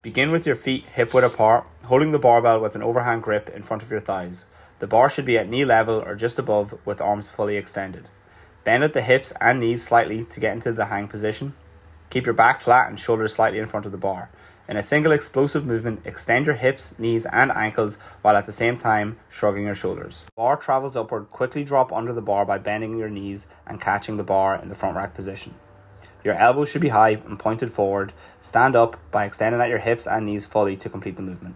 Begin with your feet hip width apart, holding the barbell with an overhand grip in front of your thighs. The bar should be at knee level or just above with arms fully extended. Bend at the hips and knees slightly to get into the hang position. Keep your back flat and shoulders slightly in front of the bar. In a single explosive movement, extend your hips, knees, and ankles while at the same time shrugging your shoulders. Bar travels upward, quickly drop under the bar by bending your knees and catching the bar in the front rack position. Your elbows should be high and pointed forward. Stand up by extending at your hips and knees fully to complete the movement.